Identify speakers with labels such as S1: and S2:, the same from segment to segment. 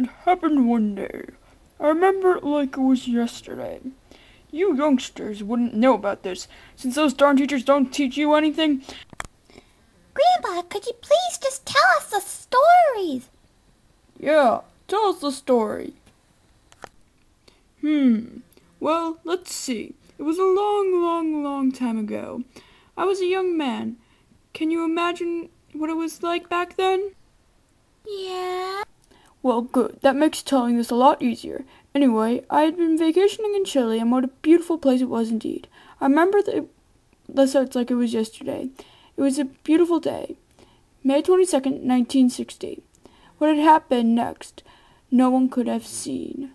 S1: It happened one day. I remember it like it was yesterday. You youngsters wouldn't know about this, since those darn teachers don't teach you anything.
S2: Grandpa, could you please just tell us the stories?
S1: Yeah, tell us the story. Hmm. Well, let's see. It was a long, long, long time ago. I was a young man. Can you imagine what it was like back then?
S2: Yeah.
S1: Well, good. That makes telling this a lot easier. Anyway, I had been vacationing in Chile, and what a beautiful place it was indeed. I remember the the sights like it was yesterday. It was a beautiful day, May 22nd, 1960. What had happened next, no one could have seen.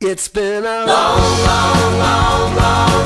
S3: It's been a long, long, long, long,